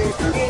Hey,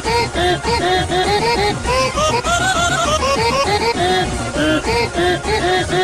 Thank you.